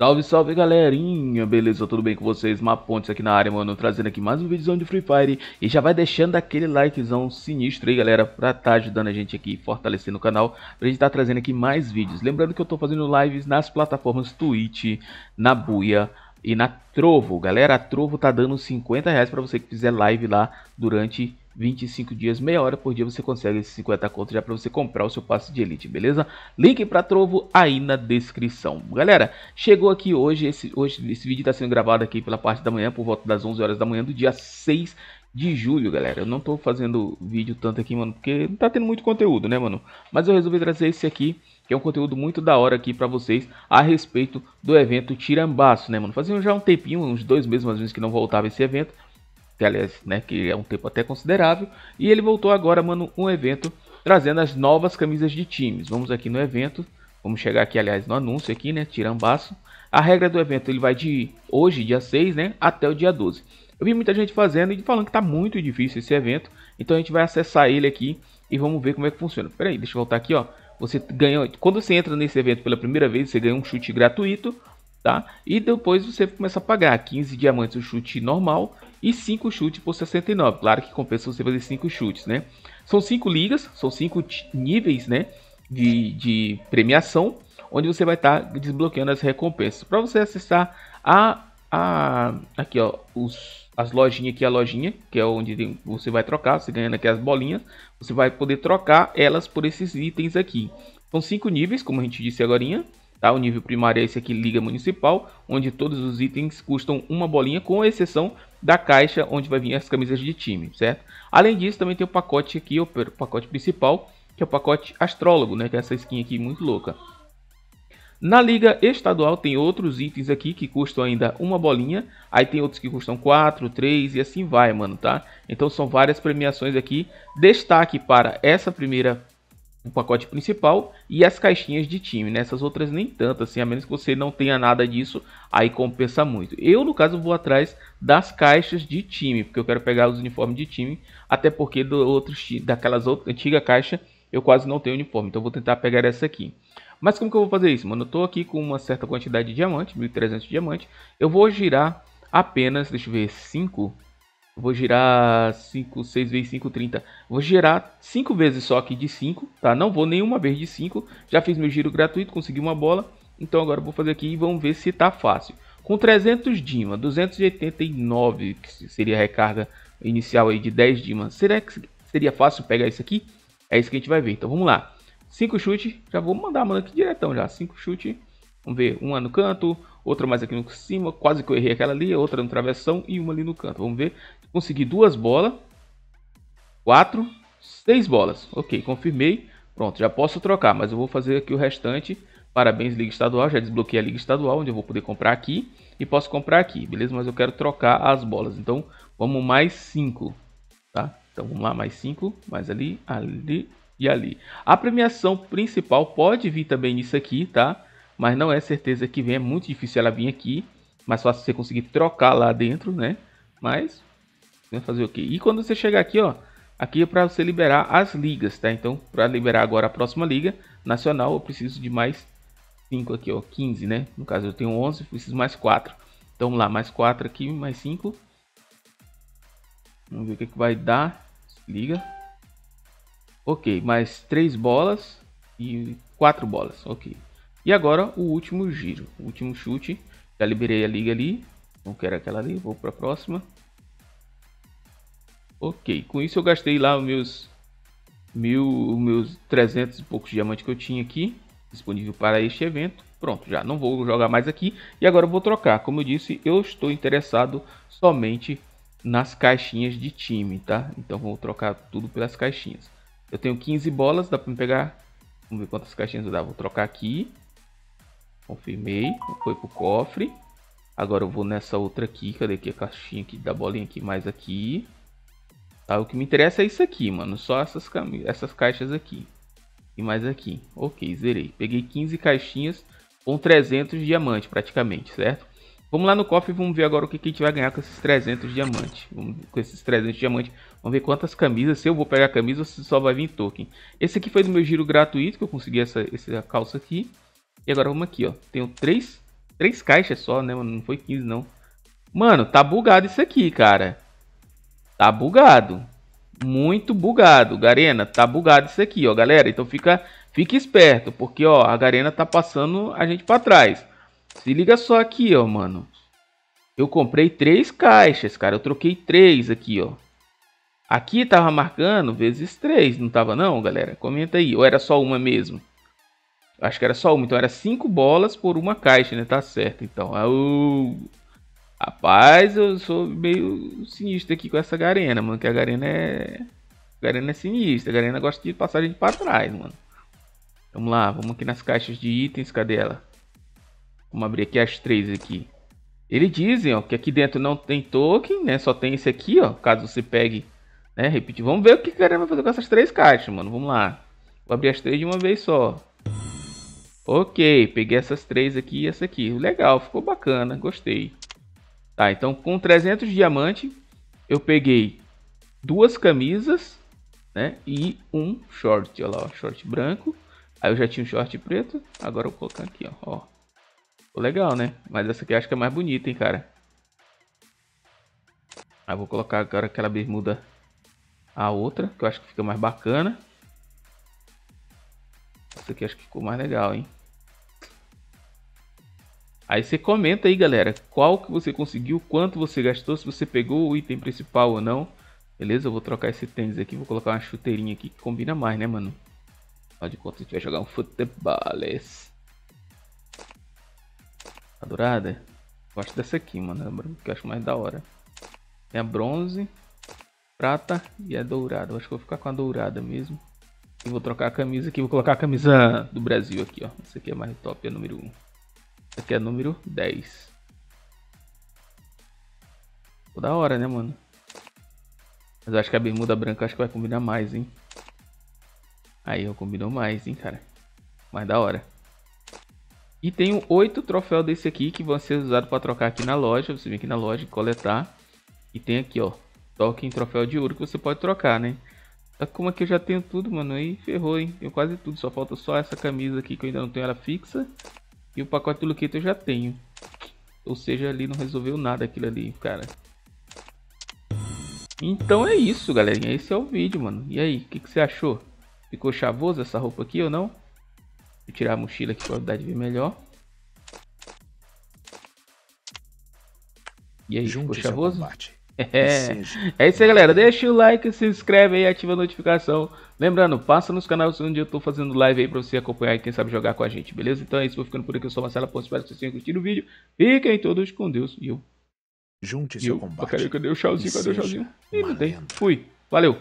Salve, salve galerinha, beleza? Tudo bem com vocês? Mapontes aqui na área, mano, trazendo aqui mais um vídeo de Free Fire E já vai deixando aquele likezão sinistro aí, galera, pra tá ajudando a gente aqui, fortalecendo o canal Pra gente tá trazendo aqui mais vídeos Lembrando que eu tô fazendo lives nas plataformas Twitch, na Buia e na Trovo Galera, a Trovo tá dando 50 reais pra você que fizer live lá durante 25 dias, meia hora por dia você consegue esses 50 contos já para você comprar o seu passe de elite, beleza? Link para Trovo aí na descrição. Galera, chegou aqui hoje, esse, hoje esse vídeo está sendo gravado aqui pela parte da manhã, por volta das 11 horas da manhã do dia 6 de julho, galera. Eu não tô fazendo vídeo tanto aqui, mano, porque não tá tendo muito conteúdo, né, mano? Mas eu resolvi trazer esse aqui, que é um conteúdo muito da hora aqui para vocês, a respeito do evento Tirambaço, né, mano? Fazia já um tempinho, uns dois meses mais ou menos que não voltava esse evento que aliás, né, que é um tempo até considerável, e ele voltou agora, mano, um evento trazendo as novas camisas de times. Vamos aqui no evento, vamos chegar aqui, aliás, no anúncio aqui, né, tirambaço. A regra do evento, ele vai de hoje, dia 6, né, até o dia 12. Eu vi muita gente fazendo e falando que tá muito difícil esse evento, então a gente vai acessar ele aqui e vamos ver como é que funciona. Pera aí, deixa eu voltar aqui, ó. Você ganha, quando você entra nesse evento pela primeira vez, você ganha um chute gratuito, tá? E depois você começa a pagar 15 diamantes o chute normal e 5 chutes por 69. Claro que compensa você fazer 5 chutes, né? São 5 ligas, são 5 níveis, né? De, de premiação, onde você vai estar tá desbloqueando as recompensas. Para você acessar a, a aqui ó, os, as lojinhas aqui, a lojinha, que é onde você vai trocar, você ganhando aqui as bolinhas, você vai poder trocar elas por esses itens aqui. São 5 níveis, como a gente disse agora, Tá? O nível primário é esse aqui, Liga Municipal, onde todos os itens custam uma bolinha, com exceção da caixa onde vai vir as camisas de time, certo? Além disso, também tem o pacote aqui, o pacote principal, que é o pacote Astrólogo, né? Que é essa skin aqui muito louca. Na liga estadual tem outros itens aqui que custam ainda uma bolinha, aí tem outros que custam 4, 3 e assim vai, mano, tá? Então são várias premiações aqui. Destaque para essa primeira o pacote principal e as caixinhas de time. Nessas né? outras nem tanto, assim, a menos que você não tenha nada disso, aí compensa muito. Eu, no caso, vou atrás das caixas de time, porque eu quero pegar os uniformes de time, até porque do outros, daquelas outras antiga caixa eu quase não tenho uniforme, então vou tentar pegar essa aqui. Mas como que eu vou fazer isso, mano? Eu tô aqui com uma certa quantidade de diamante, 1300 diamantes. Eu vou girar apenas, deixa eu ver, 5 Vou girar 5, 6 vezes 5, 30. Vou girar 5 vezes só aqui de 5, tá? Não vou nenhuma vez de 5. Já fiz meu giro gratuito, consegui uma bola. Então agora vou fazer aqui e vamos ver se tá fácil. Com 300 Dima, 289, que seria a recarga inicial aí de 10 Dima. Será que seria fácil pegar isso aqui? É isso que a gente vai ver. Então vamos lá. 5 chutes, já vou mandar mano aqui diretão já. 5 chutes. Vamos ver, uma no canto, outra mais aqui no cima, quase que eu errei aquela ali, outra no travessão e uma ali no canto. Vamos ver Consegui duas bolas. Quatro. Seis bolas. Ok, confirmei. Pronto, já posso trocar, mas eu vou fazer aqui o restante. Parabéns, Liga Estadual. Já desbloqueei a Liga Estadual, onde eu vou poder comprar aqui. E posso comprar aqui, beleza? Mas eu quero trocar as bolas. Então, vamos mais cinco. Tá? Então, vamos lá, mais cinco. Mais ali, ali e ali. A premiação principal pode vir também nisso aqui, tá? Mas não é certeza que vem. É muito difícil ela vir aqui. Mais fácil você conseguir trocar lá dentro, né? Mas Vai fazer o quê? E quando você chegar aqui, ó, aqui é para você liberar as ligas, tá? Então, para liberar agora a próxima liga nacional, eu preciso de mais 5 aqui, ó, 15, né? No caso, eu tenho 11, preciso mais 4. Então, vamos lá, mais 4 aqui, mais 5. Vamos ver o que, que vai dar. Liga. Ok, mais 3 bolas e 4 bolas, ok. E agora o último giro, o último chute. Já liberei a liga ali, não quero aquela ali, vou para a próxima. Ok, com isso eu gastei lá os meus, mil, meus 300 e poucos diamantes que eu tinha aqui, disponível para este evento. Pronto, já não vou jogar mais aqui. E agora eu vou trocar. Como eu disse, eu estou interessado somente nas caixinhas de time, tá? Então vou trocar tudo pelas caixinhas. Eu tenho 15 bolas, dá para me pegar... Vamos ver quantas caixinhas dá. Vou trocar aqui. Confirmei, foi pro cofre. Agora eu vou nessa outra aqui, cadê aqui a caixinha aqui da bolinha aqui mais aqui. Tá? O que me interessa é isso aqui, mano. Só essas, essas caixas aqui. E mais aqui. Ok, zerei. Peguei 15 caixinhas com 300 diamantes praticamente, certo? Vamos lá no cofre e vamos ver agora o que, que a gente vai ganhar com esses 300 diamantes. Vamos, com esses 300 diamantes. Vamos ver quantas camisas. Se eu vou pegar camisa ou se só vai vir token. Esse aqui foi do meu giro gratuito que eu consegui essa, essa calça aqui. E agora vamos aqui, ó. Tenho três três caixas só, né, mano? Não foi 15, não. Mano, tá bugado isso aqui, cara. Tá bugado. Muito bugado. Garena, tá bugado isso aqui, ó, galera. Então fica, fica esperto, porque, ó, a Garena tá passando a gente pra trás. Se liga só aqui, ó, mano. Eu comprei três caixas, cara. Eu troquei três aqui, ó. Aqui tava marcando vezes três, não tava não, galera? Comenta aí. Ou era só uma mesmo? Acho que era só uma. Então era cinco bolas por uma caixa, né? Tá certo, então. Uh, rapaz, eu sou meio sinistro aqui com essa Garena, mano. Que a Garena é... A Garena é sinistra. A Garena gosta de passar a gente pra trás, mano. Vamos lá, vamos aqui nas caixas de itens. Cadê ela? Vamos abrir aqui as três aqui. Eles dizem, ó, que aqui dentro não tem token, né? Só tem esse aqui, ó. Caso você pegue, né? Repetir. Vamos ver o que o cara vai fazer com essas três caixas, mano. Vamos lá. Vou abrir as três de uma vez só. Ok, peguei essas três aqui e essa aqui. Legal, ficou bacana, gostei. Tá, então com 300 diamante, eu peguei duas camisas, né? E um short, olha lá, short branco. Aí eu já tinha um short preto, agora eu vou colocar aqui, ó. ó. Ficou legal, né? Mas essa aqui acho que é mais bonita, hein, cara. Aí vou colocar agora aquela bermuda a outra, que eu acho que fica mais bacana. Essa aqui acho que ficou mais legal, hein? Aí você comenta aí, galera, qual que você conseguiu, quanto você gastou, se você pegou o item principal ou não. Beleza? Eu vou trocar esse tênis aqui, vou colocar uma chuteirinha aqui que combina mais, né, mano? Afinal de contas, a gente vai jogar um futebol. A dourada? Gosto dessa aqui, mano. Que eu acho mais da hora. Tem a bronze, prata e a dourada. Eu acho que vou ficar com a dourada mesmo. E vou trocar a camisa aqui. Vou colocar a camisa do Brasil aqui, ó. Essa aqui é mais top, é número 1. Essa aqui é número 10. Ficou da hora, né, mano? Mas eu acho que a bermuda branca acho que vai combinar mais, hein? Aí, eu combinou mais, hein, cara? Mais da hora. E tenho oito troféus desse aqui que vão ser usados para trocar aqui na loja. Você vem aqui na loja e coletar. E tem aqui, ó, token troféu de ouro que você pode trocar, né? Que como aqui eu já tenho tudo, mano, aí ferrou, hein? Tenho quase tudo, só falta só essa camisa aqui que eu ainda não tenho ela fixa. E o pacote do Luquete eu já tenho. Ou seja, ali não resolveu nada aquilo ali, cara. Então é isso, galerinha. Esse é o vídeo, mano. E aí, o que, que você achou? Ficou chavoso essa roupa aqui ou não? Vou tirar a mochila aqui para dar de ver melhor. E aí, ficou chavoso? É, é isso aí, galera. Deixa o like, se inscreve aí, ativa a notificação. Lembrando, passa nos canais onde eu tô fazendo live aí pra você acompanhar e quem sabe jogar com a gente, beleza? Então é isso, vou ficando por aqui. Eu sou Marcelo Pontes, espero que vocês tenham curtido o vídeo. Fiquem todos com Deus. E eu. Junte seu combate. Cadê, cadê o tchauzinho? Cadê o tchauzinho? Ih, não tem. Fui. Valeu.